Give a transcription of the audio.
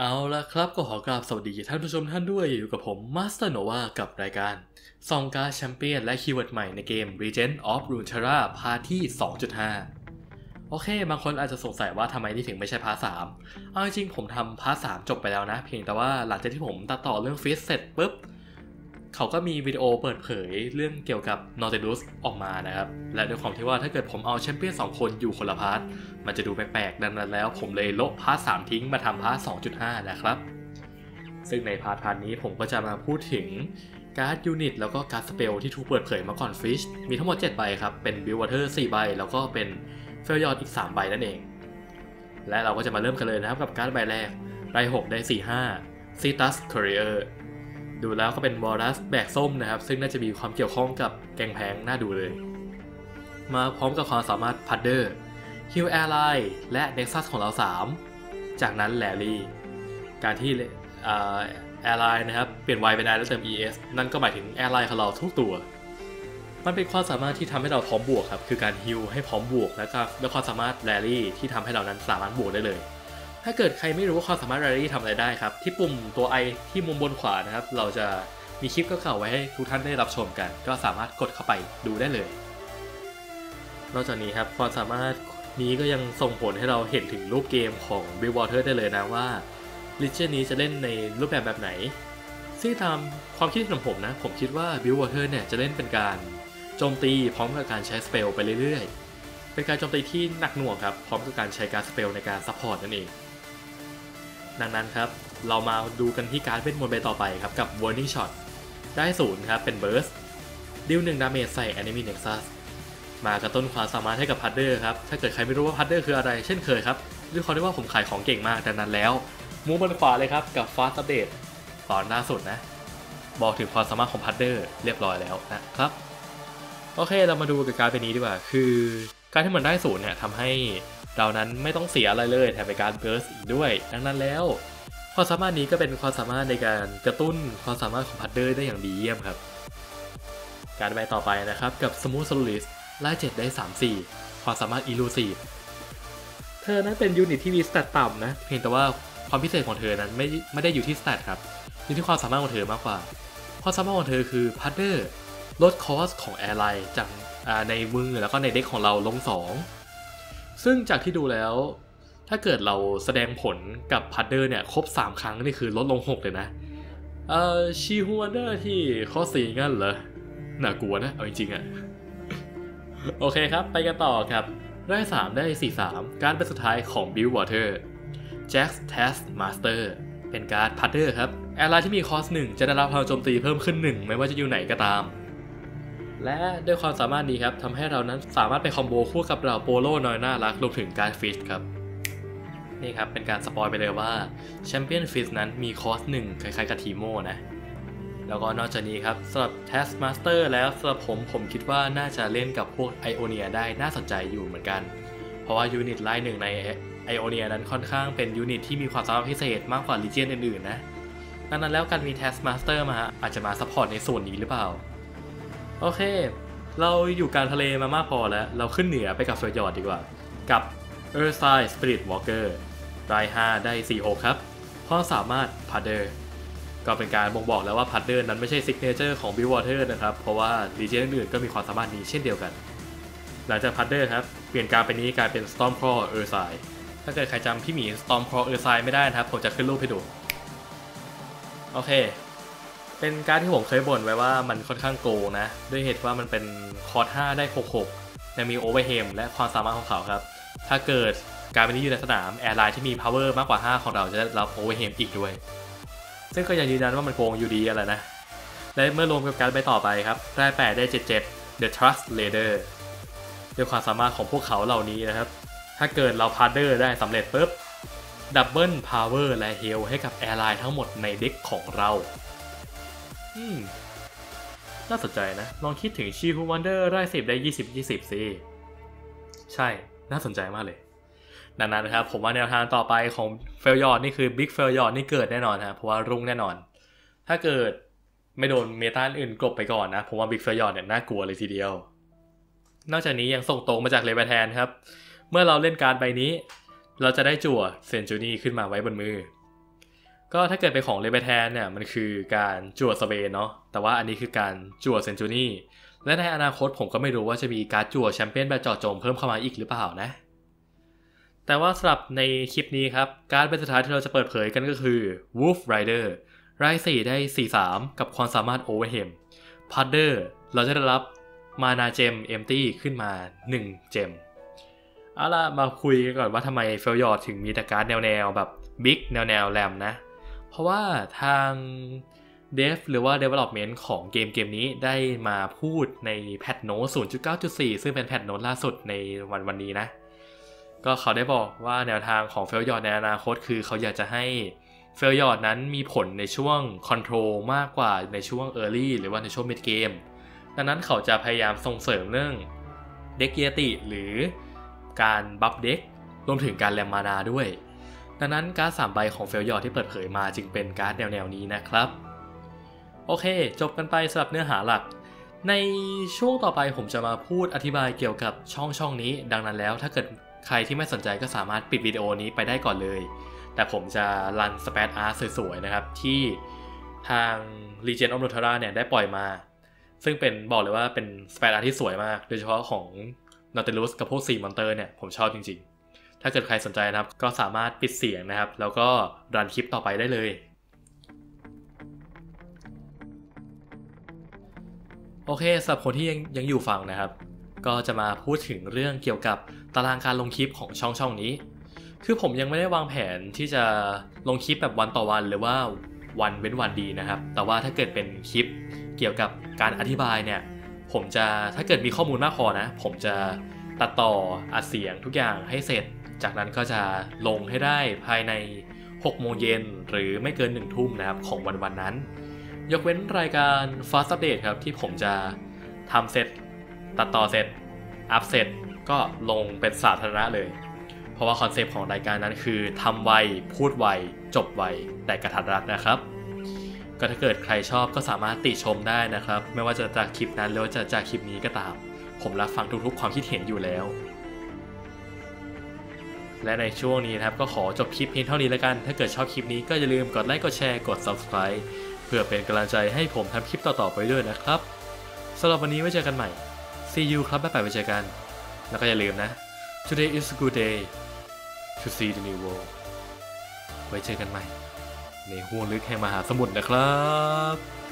เอาละครับก็ขอกราบสวัสดีท่านผู้ชมท่านด้วยอยู่กับผม Master Nova กับรายการส่องการ์ดแชมเปี้ยนและ keyword ใหม่ในเกม Legends of Runeterra part ที่ 2.5 โอเค บางคนอาจจะสงสัยว่าทำไมนี่ถึงไม่ใช่ part 3เอาจริงผมทำ part 3จบไปแล้วนะ เพียงแต่ว่าหลังจากที่ผมตัดต่อเรื่อง Fizz เสร็จปุ๊บ เขาก็มีวิดีโอเปิดเผยเรื่องเกี่ยวกับนอร์เ u ุสออกมานะครับ และด้วยความที่ว่าถ้าเกิดผมเอาแชมเปี้ยน2คนอยู่คนละ partมันจะดูแปลกๆดังนั้นแล้วผมเลยลบ part 3 ทิ้งมาทำ part 2.5นะครับ ซึ่งใน part part นี้ผมก็จะมาพูดถึงการ์ด unit แล้วก็การ์ด spell ที่ถูกเปิดเผยมาก่อน Fizz มีทั้งหมด 7 ใบครับ เป็น Bilgewater 4ใบ แล้วก็เป็น Freljord อีก 3 ใบนั่นเอง และเราก็จะมาเริ่มกันเลยนะครับกับการ์ดใบแรกได6ได้ 45 c ตัส Courier ดูแล้วก็เป็นวอลรัสแบกส้มนะครับ ซึ่งน่าจะมีความเกี่ยวข้องกับGangplank น่าดูเลย มาพร้อมกับความสามารถพัดเดอร์ฮิลแอร์ไลน์และ Nexus ของเรา 3 จากนั้นแลลี่ การที่แอร์ไลน์นะครับ เปลี่ยน Y เป็น I แล้วเติม ES นั่นก็หมายถึง ally ของเราทุกตัว มันเป็นความสามารถที่ทำให้เราพร้อมบวกครับ คือการ heal ให้พร้อมบวก แล้วก็และความสามารถแรลลี่ที่ทำให้เรานั้นสามารถบวกได้เลย ถ้าเกิดใครไม่รู้ว่าความสามารถแรลลี่ทำอะไรได้ครับ ที่ปุ่มตัว I ที่มุมบนขวานะครับ เราจะมีคลิปเก่าๆไว้ให้ทุกท่านได้รับชมกัน ก็สามารถกดเข้าไปดูได้เลย นอกจากนี้ครับความสามารถนี้ก็ยังส่งผลให้เราเห็นถึงรูปเกมของ Bill Water ได้เลยนะว่า l e g i o n นี้จะเล่นในรูปแบบแบบไหน ซึ่งตามความคิดของผมนะ ผมคิดว่า Bill Water เนี่ยจะเล่นเป็นการโจมตีพร้อมกับการใช้ spell ไปเรื่อยๆ เป็นการโจมตีที่หนักหน่วงครับ พร้อมกับการใช้การ์ด spell ในการ support นั่นเอง ดังนั้นครับ เรามาดูกันที่การ์ดเวทมนต์ใบต่อไปครับ กับ Warning Shot ได้ศูนย์ครับ เป็น Burst deal หนึ่ง damage ใส่ Enemy Nexus มากระตุ้นความสามารถให้กับ Plunder ครับ ถ้าเกิดใครไม่รู้ว่า Plunder คืออะไร เช่นเคยครับด้วยความที่ว่าผมขายของเก่งมากดังนั้นแล้วมุมบนขวาเลยครับ กับ Fast Update ตอนล่าสุดนะ บอกถึงความสามารถของ Plunder เรียบร้อยแล้วนะครับ โอเคเรามาดูกับการ์ดใบนี้ดีกว่า คือ การที่มันร่ายศูนย์เนี่ยทำให้ เรานั้นไม่ต้องเสียอะไรเลยแถมเป็นการ์ด Burst อีกด้วย ดังนั้นแล้วความสามารถนี้ก็เป็นความสามารถในการกระตุ้นความสามารถของ Plunder ได้อย่างดีเยี่ยมครับ การ์ดใบต่อไปนะครับกับ Smooth Soloist ร่าย7ได้ 3-4 ความสามารถ Elusive เธอนั้นเป็น unit ที่มี stat ต่ำนะ เพียงแต่ว่าความพิเศษของเธอนั้นไม่ไม่ได้อยู่ที่ stat ครับอยู่ที่ความสามารถของเธอมากกว่า ความสามารถของเธอคือ Plunder ลด cost ของ ally จากในมือแล้วก็ใน deck ของเราลง 2 ซึ่งจากที่ดูแล้ว ถ้าเกิดเราแสดงผลกับ Plunder เนี่ย ครบ 3 ครั้งนี่คือลดลง 6 เลยนะ เอ่อ She Who Wanders ที่ cost สี่งั้นเหรอน่ากลัวนะ เอาจริงๆอะโอเคครับ ไปกันต่อครับได้3ได้ 4 3 การเป็นสุดท้ายของ Bill Water Jax Task Master เป็นการ์ดพัดเดอร์ครับ แอร์ไลน์ที่มีคอส1จะได้รับพลังโจมตีเพิ่มขึ้น 1 ไม่ว่าจะอยู่ไหนก็ตาม และด้วยความสามารถนี้ครับทำให้เรานั้นสามารถไป combo คู่กับเรา Poro น้อยน่ารักรวมถึงการ์ด Fizz ครับนี่ครับเป็นการ spoil ไปเลยว่าแชมเปี้ยน Fizz นั้นมี cost 1คล้ายๆกับ Teemo นะแล้วก็นอกจากนี้ครับสำหรับ Taskmaster แล้วสำหรับผมผมคิดว่าน่าจะเล่นกับพวก Ionia ได้น่าสนใจอยู่เหมือนกัน เพราะว่า unit ร่ายหนึ่งใน Ionia นั้นค่อนข้างเป็น unit ที่มีความสามารถพิเศษมากกว่า region อื่นๆนะดังนั้นแล้วการมี Taskmaster มาอาจจะมา support ในส่วนนี้หรือเปล่า โอเค เราอยู่กลางทะเลมามากพอแล้ว เราขึ้นเหนือไปกับ Freljord ดีกว่า กับ e a r t h s i d e Spirit Walker ราย5ได้4ครับข้อสามารถ p a d d e r ก็เป็นการบ่งบอกแล้วว่า Plunder นั้นไม่ใช่ signature ของ Bilgewater นะครับ เพราะว่าดีเจอื่นๆก็มีความสามารถนี้เช่นเดียวกัน หลังจาก p a d d e r ครับ เปลี่ยนการเป็นนี้กลายเป็น Stormclaw e a r t h s i d e ถ้าเกิดใครจำพี่หมี Stormclaw e a r t h s i d e ไม่ได้นะครับ ผมจะขึ้นรูปให้ดู โอเค เป็นการ์ดที่ผมเคยบ่นไว้ว่ามันค่อนข้างโกงนะ ด้วยเหตุว่ามันเป็น cost 5ได้ 66ยังมี Overwhelm และความสามารถของเขาครับ ถ้าเกิดการ์ดใบนี้อยู่ในสนาม ally ที่มี power มากกว่า 5 ของเราจะได้รับ Overwhelm อีกด้วย ซึ่งก็ยังยืนยันว่ามันโกงอยู่ดีอะไรนะ และเมื่อรวมกับการไปต่อไปครับได้8ได้ 77 The Trust Leader ด้วยความสามารถของพวกเขาเหล่านี้นะครับ ถ้าเกิดเรา Plunder ได้สำเร็จปุ๊บ double power และ health ให้กับ ally ทั้งหมดใน deck ของเรา อืม น่าสนใจนะ ลองคิดถึง She Who Wanders ร่ายสิบได้ยี่สิบยี่สิบสิ ใช่ น่าสนใจมากเลยดังนั้นนะครับ ผมว่าแนวทางต่อไปของ Freljord นี่คือ Big Freljord นี่เกิดแน่นอนฮะเพราะว่ารุ่งแน่นอน ถ้าเกิดไม่โดน meta อื่นกลบไปก่อนนะ ผมว่า Big Freljord เนี่ยน่ากลัวเลยทีเดียว นอกจากนี้ยังส่งตรงมาจากเลเวแทนครับ เมื่อเราเล่นการใบนี้ เราจะได้จั่วเซนจูนี่ขึ้นมาไว้บนมือ ก็ถ้าเกิดเป็นของเลเบแทนเนี่ยมันคือการจั่วสเวนเนาะแต่ว่าอันนี้คือการจั่วเซนจูนี่และในอนาคตผมก็ไม่รู้ว่าจะมีการจั่วแชมเปี้ยนแบบเจาะจงเพิ่มเข้ามาอีกหรือเปล่านะ แต่ว่าสำหรับในคลิปนี้ครับ การเป็นสุดท้ายที่เราจะเปิดเผยกันก็คือ Wolf Rider ราย4ได้ 4-3 กับความสามารถ Overhem p a d d e r เราจะได้รับ mana gem empty ขึ้นมา 1 gem เอาล่ะมาคุยกันก่อนว่าทำไม Freljord ถึงมีแต่การ์ดแนวๆแบบ big แนวๆ ramp นะ เพราะว่าทาง Dev หรือว่า Development ของเกมเกมนี้ได้มาพูดใน patch note 0.9.4 ซึ่งเป็น patch note ล่าสุดในวันวันนี้นะ ก็เขาได้บอกว่าแนวทางของ Freljord ในอนาคต คือเขาอยากจะให้Freljord นั้นมีผลในช่วง control มากกว่าในช่วง Early หรือว่าในช่วง Mid Game ดังนั้นเขาจะพยายามส่งเสริมเรื่อง deck Yeti หรือการ buff deck รวมถึงการ ramp mana ด้วย ดังนั้นการ์ดสามใบของ Freljord ที่เปิดเผยมาจึงเป็นการ์ดแนวๆนี้นะครับ โอเค จบกันไปสำหรับเนื้อหาหลัก ในช่วงต่อไปผมจะมาพูดอธิบายเกี่ยวกับช่องช่องนี้ ดังนั้นแล้วถ้าเกิดใครที่ไม่สนใจก็สามารถปิดวิดีโอนี้ไปได้ก่อนเลย แต่ผมจะ run splash art สวยๆนะครับ ที่ทาง Legends of Runeterra เนี่ยได้ปล่อยมา ซึ่งเป็นบอกเลยว่าเป็น splash art ที่สวยมาก โดยเฉพาะของ Nautilus กับพวก sea monster เนี่ยผมชอบจริงๆ ถ้าเกิดใครสนใจนะครับ ก็สามารถปิดเสียงนะครับ แล้วก็ run คลิปต่อไปได้เลย โอเคสำหรับคนที่ยังยังอยู่ฟังนะครับ ก็จะมาพูดถึงเรื่องเกี่ยวกับตารางการลงคลิปของช่องช่องนี้ คือผมยังไม่ได้วางแผนที่จะลงคลิปแบบวันต่อวันหรือว่าวันเว้นวันดีนะครับ แต่ว่าถ้าเกิดเป็นคลิปเกี่ยวกับการอธิบายเนี่ย ผมจะถ้าเกิดมีข้อมูลมากพอนะ ผมจะตัดต่ออัดเสียงทุกอย่างให้เสร็จ จากนั้นก็จะลงให้ได้ภายใน 6 โมงเย็นหรือไม่เกิน 1 ทุ่มนะครับของวันวันนั้น ยกเว้นรายการ Fast Update ครับที่ผมจะทำเสร็จ ตัดต่อเสร็จ อัพเสร็จก็ลงเป็นสาธารณะเลย เพราะว่าคอนเซปต์ของรายการนั้นคือทำไว พูดไว จบไว แต่กระทัดรัดนะครับ ก็ถ้าเกิดใครชอบก็สามารถติชมได้นะครับ ไม่ว่าจะจากคลิปนั้นหรือว่าจะจากคลิปนี้ก็ตาม ผมรับฟังทุกๆ ความคิดเห็นอยู่แล้ว และในช่วงนี้นะครับก็ขอจบคลิปเพียงเท่านี้แล้วกัน ถ้าเกิดชอบคลิปนี้ก็อย่าลืมกดไลค์ กดแชร์ กด subscribe เพื่อเป็นกำลังใจให้ผมทำคลิปต่อๆไปด้วยนะครับสำหรับวันนี้ไว้เจอกันใหม่ See you ครับบ๊ายบายไว้เจอกัน แล้วก็อย่าลืมนะ Today is a good day to see the new world ไว้เจอกันใหม่ ในห้วงลึกแห่งมหาสมุทรนะครับ